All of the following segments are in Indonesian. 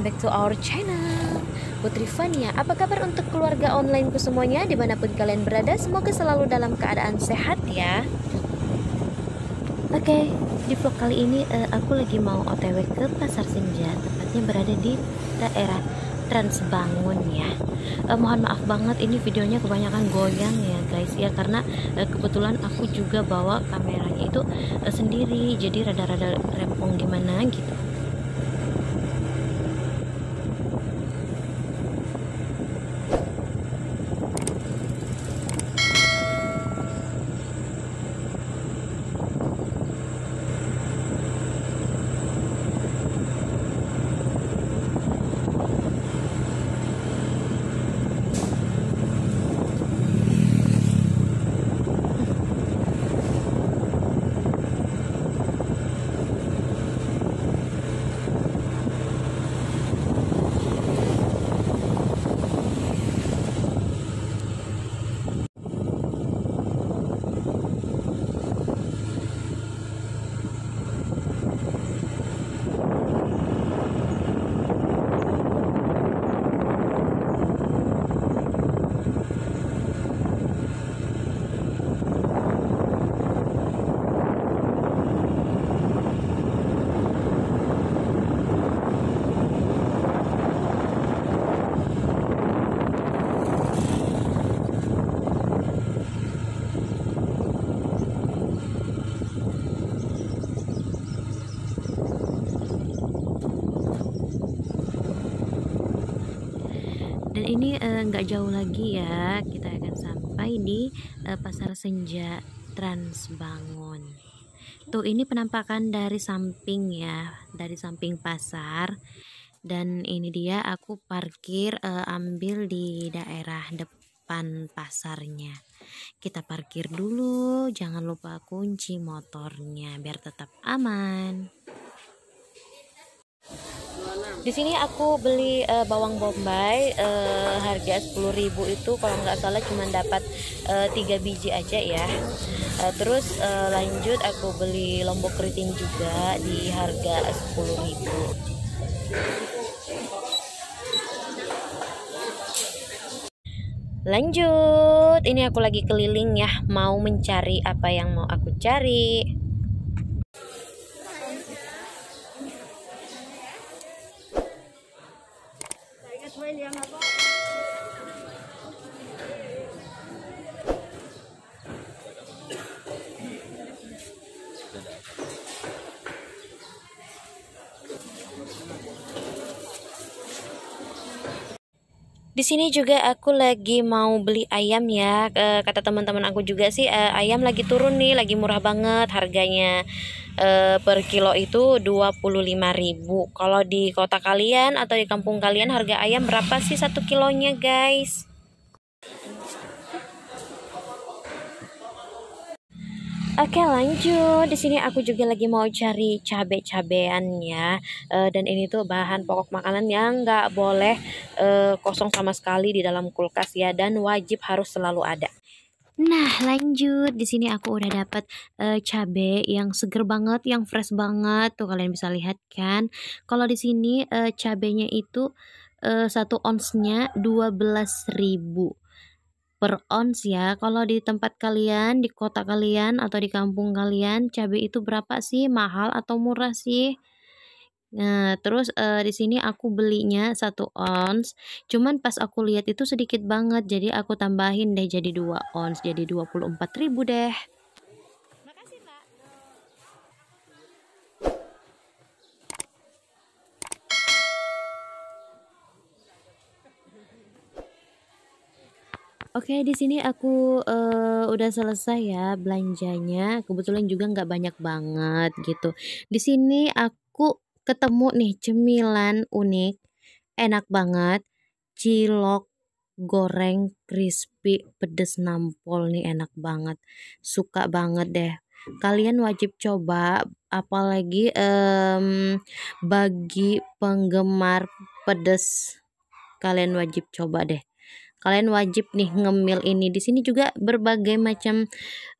welcome back to our channel. Putri Fania, apa kabar untuk keluarga onlineku semuanya? Di mana pun kalian berada Semoga selalu dalam keadaan sehat ya. Oke, okay, di vlog kali ini uh, aku lagi mau otw ke Pasar Senja Tepatnya berada di daerah Transbangun ya. Uh, Mohon maaf banget ini videonya kebanyakan goyang ya guys. Ya Karena uh, kebetulan aku juga bawa kameranya itu uh, sendiri. Jadi rada-rada rempong gimana gitu dan ini eh, nggak uh, jauh lagi ya kita akan sampai di uh, pasar senja Transbangun tuh ini penampakan dari samping ya dari samping pasar. Dan ini dia aku parkir uh, ambil di daerah depan pasarnya. Kita parkir dulu jangan lupa kunci motornya biar tetap aman di sini aku beli uh, bawang bombay uh, harga 10.000 itu kalau nggak salah cuma dapat eh, 3 biji aja ya. Uh, terus uh, lanjut aku beli lombok keriting juga di harga 10.000 lanjut ini aku lagi keliling ya mau mencari apa yang mau aku cari Di sini juga aku lagi mau beli ayam ya. E, kata teman-teman aku juga sih e, ayam lagi turun nih, lagi murah banget harganya. E, per kilo itu 25.000. Kalau di kota kalian atau di kampung kalian harga ayam berapa sih satu kilonya, guys? Oke lanjut di sini aku juga lagi mau cari cabe-cabean ya uh, dan ini tuh bahan pokok makanan yang nggak boleh uh, kosong sama sekali di dalam kulkas ya dan wajib harus selalu ada. Nah lanjut di sini aku udah dapat uh, cabe yang seger banget, yang fresh banget tuh kalian bisa lihat kan. Kalau di sini uh, cabenya itu satu uh, onsnya 12.000 per ons ya. Kalau di tempat kalian, di kota kalian atau di kampung kalian, cabai itu berapa sih? Mahal atau murah sih? Nah, terus uh, di sini aku belinya satu ons. Cuman pas aku lihat itu sedikit banget, jadi aku tambahin deh jadi dua ons, jadi 24.000 deh. Oke, di sini aku uh, udah selesai ya belanjanya. Kebetulan juga nggak banyak banget gitu. Di sini aku ketemu nih cemilan unik, enak banget, cilok goreng crispy pedes nampol nih enak banget. Suka banget deh. Kalian wajib coba apalagi um, bagi penggemar pedes kalian wajib coba deh kalian wajib nih ngemil ini di sini juga berbagai macam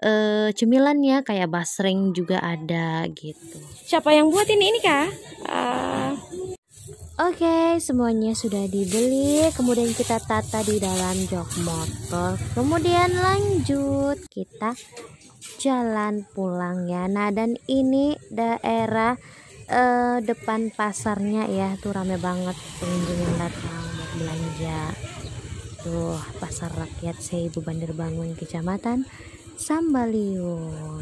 uh, cemilan ya kayak basreng juga ada gitu siapa yang buat ini ini kak uh, Oke, semuanya sudah dibeli. Kemudian kita tata di dalam jok motor. Kemudian lanjut kita jalan pulang ya. Nah, dan ini daerah eh, depan pasarnya ya. Tuh rame banget pengunjung yang datang buat belanja. Tuh, pasar rakyat Seibu Bandar Bangun Kecamatan Sambaliung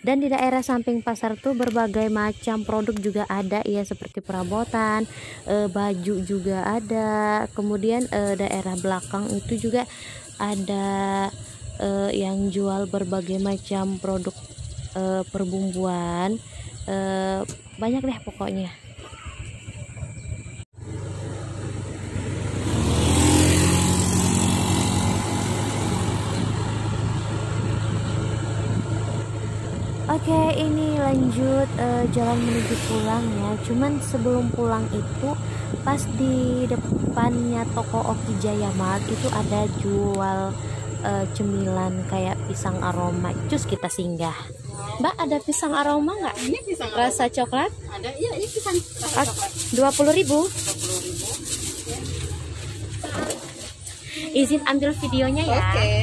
dan di daerah samping pasar tuh berbagai macam produk juga ada ya seperti perabotan e, baju juga ada. Kemudian e, daerah belakang itu juga ada e, yang jual berbagai macam produk e, perbumbuan. E, banyak deh pokoknya Oke, ini lanjut uh, jalan menuju pulang ya. Cuman sebelum pulang itu pas di depannya toko Oki Jaya Mart itu ada jual uh, cemilan kayak pisang aroma. Cus kita singgah. Mbak ada pisang aroma nggak? Ini pisang rasa coklat? Ada, iya ini pisang rasa coklat. Dua puluh ribu. Izin ambil videonya ya. Oke. Okay.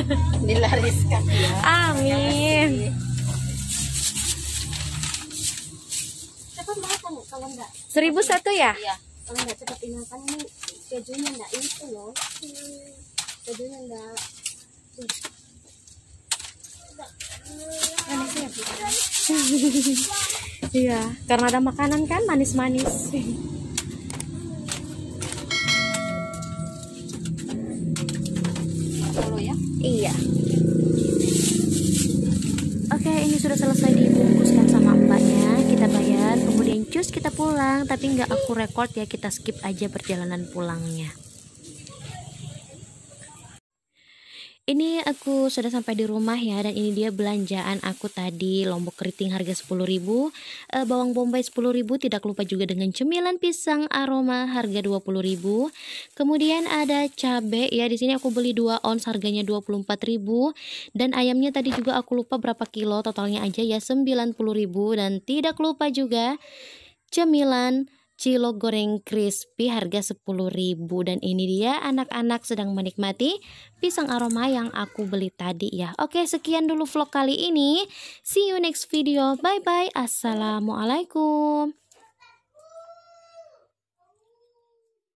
Dilariskan ya. Amin. Seribu satu ya? Iya. Kalau enggak cepat ini kan ini. Kejunya enggak itu loh. Kejunya enggak iya karena ada makanan kan manis-manis. Ya? Iya. Oke ini sudah selesai dibungkuskan sama mbaknya kita bayar cus kita pulang tapi nggak aku record ya kita skip aja perjalanan pulangnya. Ini aku sudah sampai di rumah ya dan ini dia belanjaan aku tadi lombok keriting harga 10.000 e, bawang bombay 10.000 tidak lupa juga dengan cemilan pisang aroma harga 20.000 kemudian ada cabe ya di sini aku beli 2 ons harganya 24.000 dan ayamnya tadi juga aku lupa berapa kilo totalnya aja ya 90.000 dan tidak lupa juga cemilan cilok goreng crispy harga 10.000 dan ini dia anak-anak sedang menikmati pisang aroma yang aku beli tadi ya. Oke, sekian dulu vlog kali ini. See you next video. Bye bye. Assalamualaikum.